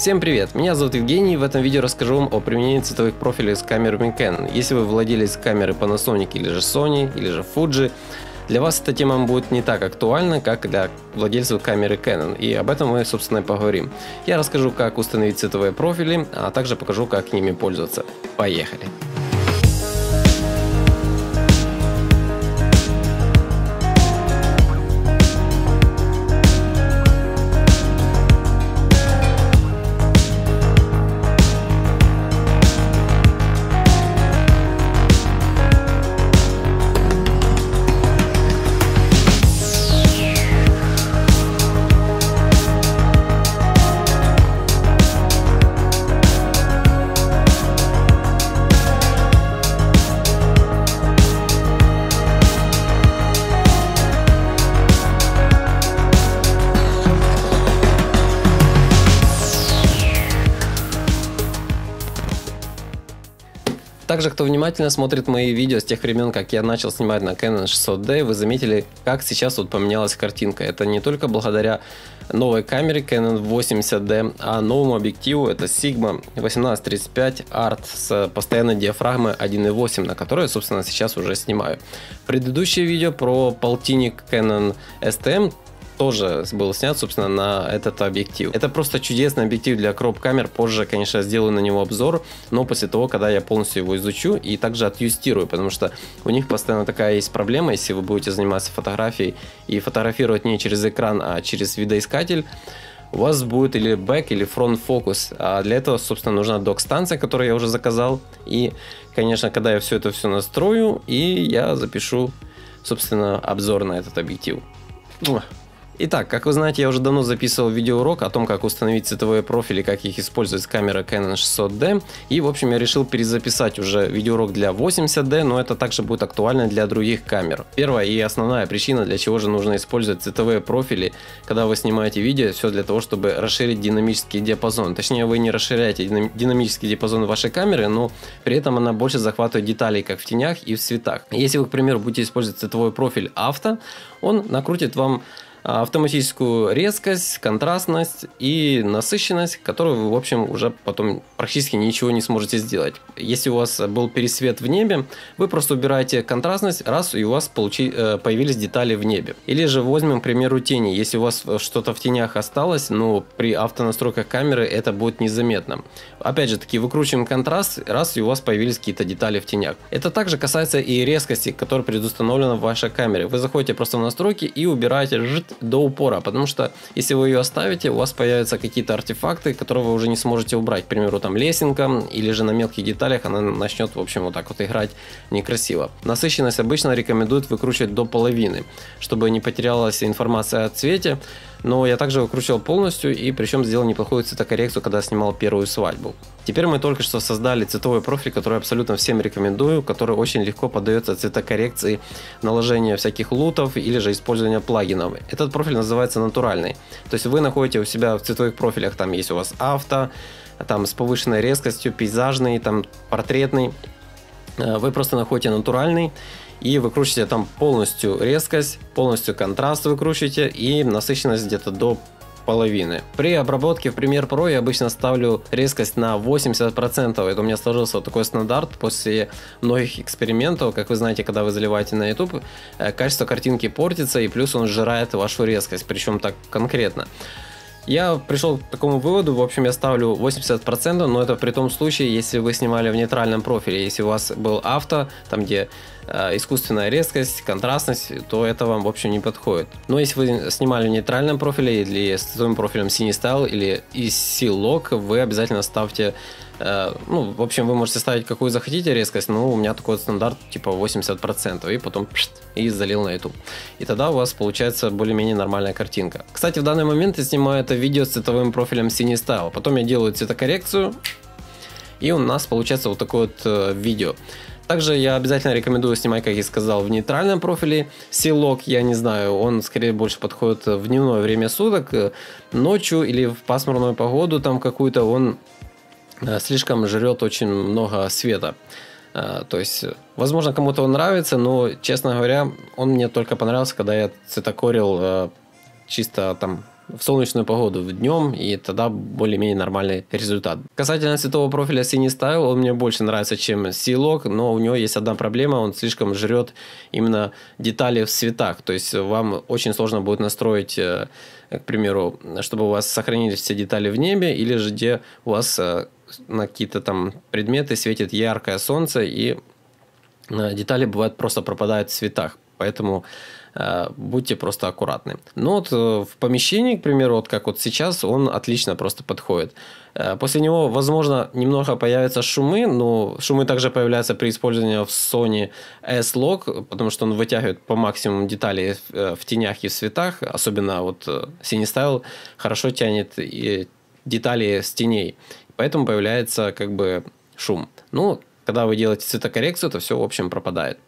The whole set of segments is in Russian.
Всем привет, меня зовут Евгений, в этом видео расскажу вам о применении цветовых профилей с камерами Canon. Если вы владелец камеры Panasonic или же Sony, или же Fuji, для вас эта тема будет не так актуальна, как для владельцев камеры Canon, и об этом мы, собственно, и поговорим. Я расскажу, как установить цветовые профили, а также покажу, как ними пользоваться. Поехали! Также, кто внимательно смотрит мои видео с тех времен, как я начал снимать на Canon 600D, вы заметили, как сейчас вот поменялась картинка. Это не только благодаря новой камере Canon 80D, а новому объективу это Sigma 1835 Art с постоянной диафрагмой 1.8, на которой, собственно, сейчас уже снимаю. Предыдущее видео про полтинник Canon STM тоже был снят, собственно, на этот объектив. Это просто чудесный объектив для кроп-камер. Позже, конечно, сделаю на него обзор, но после того, когда я полностью его изучу и также отъюстирую, потому что у них постоянно такая есть проблема, если вы будете заниматься фотографией и фотографировать не через экран, а через видоискатель, у вас будет или back, или front фокус. А для этого, собственно, нужна док-станция, которую я уже заказал. И, конечно, когда я все это все настрою, и я запишу, собственно, обзор на этот объектив. Итак, как вы знаете, я уже давно записывал видеоурок о том, как установить цветовые профили, как их использовать с камерой Canon 600D. И, в общем, я решил перезаписать уже видеоурок для 80D, но это также будет актуально для других камер. Первая и основная причина, для чего же нужно использовать цветовые профили, когда вы снимаете видео, все для того, чтобы расширить динамический диапазон. Точнее, вы не расширяете динамический диапазон вашей камеры, но при этом она больше захватывает деталей как в тенях и в цветах. Если вы, к примеру, будете использовать цветовой профиль авто, он накрутит вам автоматическую резкость, контрастность и насыщенность, которую вы, в общем, уже потом практически ничего не сможете сделать. Если у вас был пересвет в небе, вы просто убираете контрастность, раз и у вас получи, э, появились детали в небе. Или же возьмем, к примеру, тени. Если у вас что-то в тенях осталось, но при автонастройках камеры это будет незаметно. Опять же таки, выкручиваем контраст, раз и у вас появились какие-то детали в тенях. Это также касается и резкости, которая предустановлена в вашей камере. Вы заходите просто в настройки и убираете до упора, потому что если вы ее оставите, у вас появятся какие-то артефакты, которые вы уже не сможете убрать. К примеру, там лесенка или же на мелких деталях она начнет, в общем, вот так вот играть некрасиво. Насыщенность обычно рекомендуют выкручивать до половины, чтобы не потерялась информация о цвете но я также выкручивал полностью и причем сделал неплохую цветокоррекцию, когда снимал первую свадьбу. Теперь мы только что создали цветовой профиль, который абсолютно всем рекомендую, который очень легко поддается цветокоррекции, наложения всяких лутов или же использования плагинов. Этот профиль называется натуральный. То есть вы находите у себя в цветовых профилях, там есть у вас авто, там с повышенной резкостью, пейзажный, там портретный. Э, вы просто находите натуральный и выкручиваете там полностью резкость, полностью контраст выкручиваете и насыщенность где-то до половины. При обработке в Premiere Pro я обычно ставлю резкость на 80%. Это у меня сложился вот такой стандарт после многих экспериментов. Как вы знаете, когда вы заливаете на YouTube, э, качество картинки портится и плюс он сжирает вашу резкость, причем так конкретно. Я пришел к такому выводу, в общем, я ставлю 80%, но это при том случае, если вы снимали в нейтральном профиле, если у вас был авто, там где э, искусственная резкость, контрастность, то это вам, в общем, не подходит. Но если вы снимали в нейтральном профиле или с своим профилем CineStyle или EC-Lock, вы обязательно ставьте ну, в общем, вы можете ставить какую захотите резкость, но у меня такой стандарт типа 80%, и потом пшт, и залил на YouTube. И тогда у вас получается более-менее нормальная картинка. Кстати, в данный момент я снимаю это видео с цветовым профилем CineStyle, потом я делаю цветокоррекцию, и у нас получается вот такое вот э, видео. Также я обязательно рекомендую снимать, как я сказал, в нейтральном профиле. Силок, я не знаю, он скорее больше подходит в дневное время суток. Э, ночью или в пасмурную погоду там какую-то он Э, слишком жрет очень много света. Э, то есть, возможно, кому-то он нравится, но, честно говоря, он мне только понравился, когда я цветокорил э, чисто там в солнечную погоду в днем, и тогда более-менее нормальный результат. Касательно цветового профиля Cine Style, он мне больше нравится, чем C-Log, но у него есть одна проблема, он слишком жрет именно детали в цветах, то есть вам очень сложно будет настроить э, к примеру, чтобы у вас сохранились все детали в небе, или же где у вас э, на какие-то там предметы светит яркое солнце, и э, детали бывают просто пропадают в цветах. Поэтому э, будьте просто аккуратны. Но вот э, в помещении, к примеру, вот как вот сейчас, он отлично просто подходит. Э, после него, возможно, немного появятся шумы, но шумы также появляются при использовании в Sony S-Log, потому что он вытягивает по максимуму детали э, в тенях и в цветах, особенно вот э, CineStyle хорошо тянет и детали с теней, поэтому появляется как бы шум. Ну, когда вы делаете цветокоррекцию, то все, в общем, пропадает.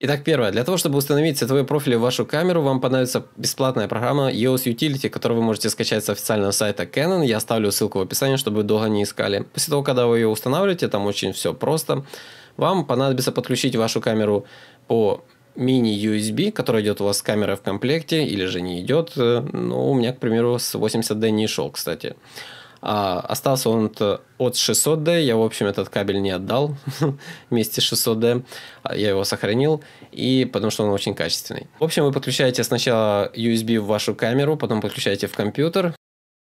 Итак, первое. Для того, чтобы установить цветовые профили в вашу камеру, вам понадобится бесплатная программа EOS Utility, которую вы можете скачать с официального сайта Canon. Я оставлю ссылку в описании, чтобы вы долго не искали. После того, когда вы ее устанавливаете, там очень все просто. Вам понадобится подключить вашу камеру по мини-USB, который идет у вас с камерой в комплекте, или же не идет. Ну, у меня, к примеру, с 80D не шел, кстати. А остался он от 600D. Я, в общем, этот кабель не отдал вместе с 600D. Я его сохранил, и потому что он очень качественный. В общем, вы подключаете сначала USB в вашу камеру, потом подключаете в компьютер.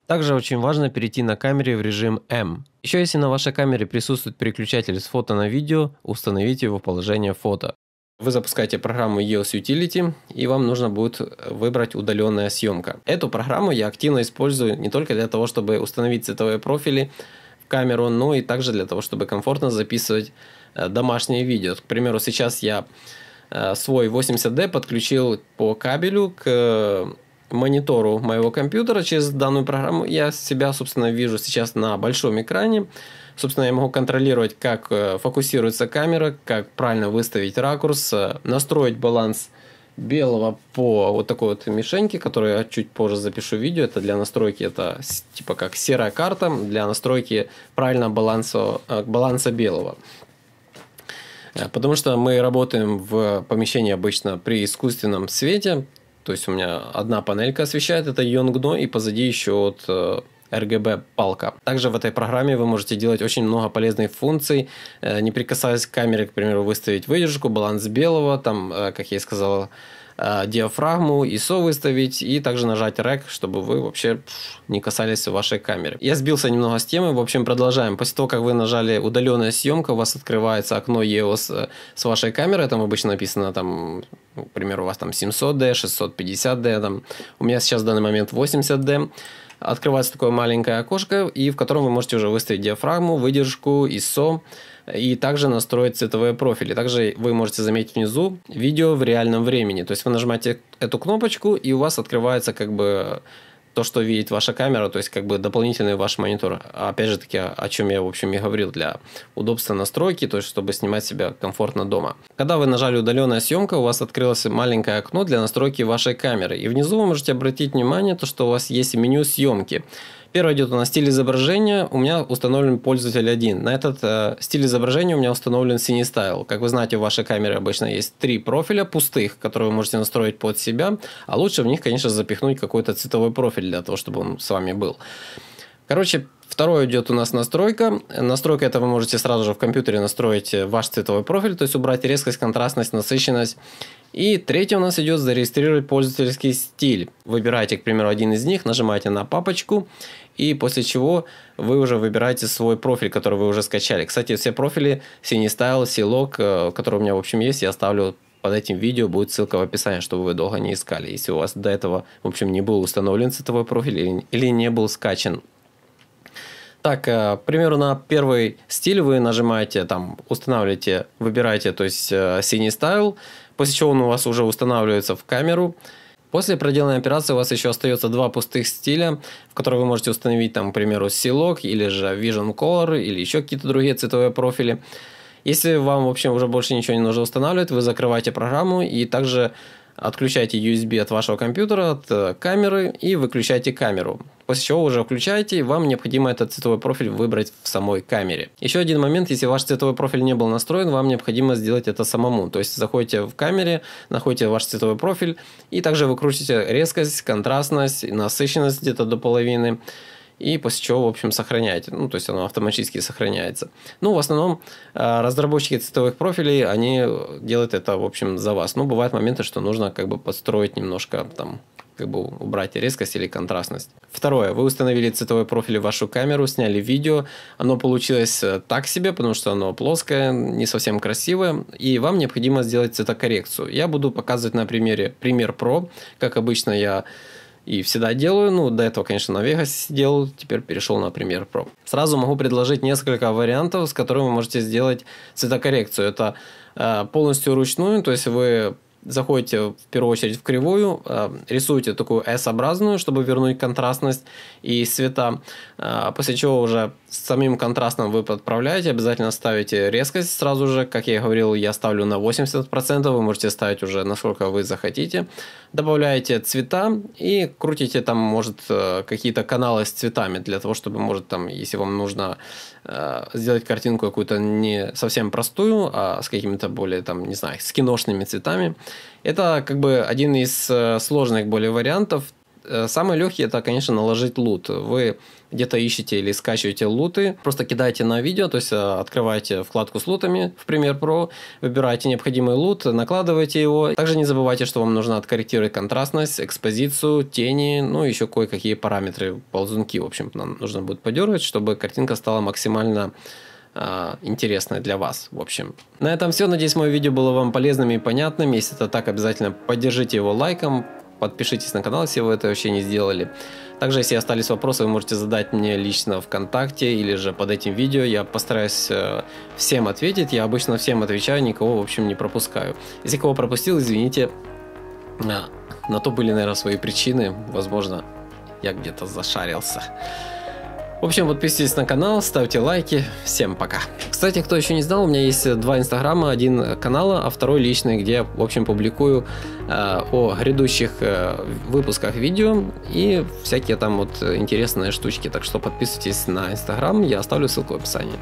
Также очень важно перейти на камере в режим M. Еще если на вашей камере присутствует переключатель с фото на видео, установите его в положение фото. Вы запускаете программу EOS Utility, и вам нужно будет выбрать удаленная съемка. Эту программу я активно использую не только для того, чтобы установить цветовые профили в камеру, но и также для того, чтобы комфортно записывать э, домашние видео. К примеру, сейчас я э, свой 80D подключил по кабелю к э, монитору моего компьютера через данную программу. Я себя, собственно, вижу сейчас на большом экране. Собственно, я могу контролировать, как э, фокусируется камера, как правильно выставить ракурс, э, настроить баланс белого по вот такой вот мишеньке, которую я чуть позже запишу видео. Это для настройки, это типа как серая карта для настройки правильного баланса, э, баланса белого. Потому что мы работаем в помещении обычно при искусственном свете. То есть у меня одна панелька освещает, это Yongno, и позади еще вот RGB палка. Также в этой программе вы можете делать очень много полезных функций, э, не прикасаясь к камере, к примеру, выставить выдержку, баланс белого, там, э, как я и сказал, диафрагму, ISO выставить и также нажать REC, чтобы вы вообще не касались вашей камеры. Я сбился немного с темы, в общем продолжаем. После того, как вы нажали удаленная съемка, у вас открывается окно EOS с вашей камерой, там обычно написано там, ну, к примеру, у вас там 700D, 650D, там, у меня сейчас в данный момент 80D открывается такое маленькое окошко, и в котором вы можете уже выставить диафрагму, выдержку, ISO, и также настроить цветовые профили. Также вы можете заметить внизу видео в реальном времени. То есть вы нажимаете эту кнопочку, и у вас открывается как бы то, что видит ваша камера, то есть как бы дополнительный ваш монитор. Опять же таки, о чем я, в общем, и говорил, для удобства настройки, то есть чтобы снимать себя комфортно дома. Когда вы нажали удаленная съемка, у вас открылось маленькое окно для настройки вашей камеры. И внизу вы можете обратить внимание, то, что у вас есть меню съемки. Первый идет у нас стиль изображения. У меня установлен пользователь один. На этот э, стиль изображения у меня установлен CineStyle. Как вы знаете, у вашей камеры обычно есть три профиля пустых, которые вы можете настроить под себя. А лучше в них, конечно, запихнуть какой-то цветовой профиль для того, чтобы он с вами был. Короче, Второй идет у нас настройка. Настройка это вы можете сразу же в компьютере настроить ваш цветовой профиль, то есть убрать резкость, контрастность, насыщенность. И третий у нас идет зарегистрировать пользовательский стиль. Выбираете, к примеру, один из них, нажимаете на папочку, и после чего вы уже выбираете свой профиль, который вы уже скачали. Кстати, все профили CineStyle, C-Log, э, которые у меня, в общем, есть, я оставлю под этим видео будет ссылка в описании, чтобы вы долго не искали. Если у вас до этого, в общем, не был установлен цветовой профиль или, или не был скачан так, э, к примеру, на первый стиль вы нажимаете, там, устанавливаете, выбираете, то есть э, синий стайл, после чего он у вас уже устанавливается в камеру. После проделанной операции у вас еще остается два пустых стиля, в которые вы можете установить, там, к примеру, Silog или же Vision Color или еще какие-то другие цветовые профили. Если вам, в общем, уже больше ничего не нужно устанавливать, вы закрываете программу и также отключаете USB от вашего компьютера, от э, камеры и выключаете камеру. после чего уже включаете, вам необходимо этот цветовой профиль выбрать в самой камере. Еще один момент, если ваш цветовой профиль не был настроен, вам необходимо сделать это самому. То есть заходите в камере, находите ваш цветовой профиль, и также выкрутите резкость, контрастность, насыщенность где-то до половины и после чего, в общем, сохраняете. Ну, то есть оно автоматически сохраняется. Ну, в основном э, разработчики цветовых профилей, они делают это, в общем, за вас. Ну, бывают моменты, что нужно как бы подстроить немножко там как бы убрать резкость или контрастность. Второе. Вы установили цветовой профиль в вашу камеру, сняли видео. Оно получилось э, так себе, потому что оно плоское, не совсем красивое. И вам необходимо сделать цветокоррекцию. Я буду показывать на примере пример Pro. Как обычно я и всегда делаю. Ну, до этого, конечно, на Vegas делал, теперь перешел на Premiere Pro. Сразу могу предложить несколько вариантов, с которыми вы можете сделать цветокоррекцию. Это э, полностью ручную, то есть вы заходите в первую очередь в кривую, э, рисуете такую S-образную, чтобы вернуть контрастность и цвета, э, после чего уже с самим контрастом вы подправляете, обязательно ставите резкость сразу же, как я и говорил, я ставлю на 80%, вы можете ставить уже насколько вы захотите, добавляете цвета и крутите там, может, э, какие-то каналы с цветами для того, чтобы, может, там, если вам нужно сделать картинку какую-то не совсем простую, а с какими-то более, там, не знаю, с киношными цветами, это как бы один из э, сложных более вариантов. Э, самый легкий это, конечно, наложить лут. Вы где-то ищете или скачиваете луты, просто кидаете на видео, то есть э, открываете вкладку с лутами в Premiere Pro, выбираете необходимый лут, накладываете его. Также не забывайте, что вам нужно откорректировать контрастность, экспозицию, тени, ну и еще кое-какие параметры, ползунки, в общем, нам нужно будет подергать, чтобы картинка стала максимально а, интересное для вас, в общем. На этом все. Надеюсь, мое видео было вам полезным и понятным. Если это так, обязательно поддержите его лайком, подпишитесь на канал, если вы это вообще не сделали. Также, если остались вопросы, вы можете задать мне лично ВКонтакте или же под этим видео. Я постараюсь э, всем ответить. Я обычно всем отвечаю, никого, в общем, не пропускаю. Если кого пропустил, извините. На то были, наверное, свои причины. Возможно, я где-то зашарился. В общем, подписывайтесь на канал, ставьте лайки. Всем пока. Кстати, кто еще не знал, у меня есть два инстаграма, один канала, а второй личный, где я, в общем, публикую э, о грядущих э, выпусках видео и всякие там вот интересные штучки. Так что подписывайтесь на инстаграм, я оставлю ссылку в описании.